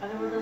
Other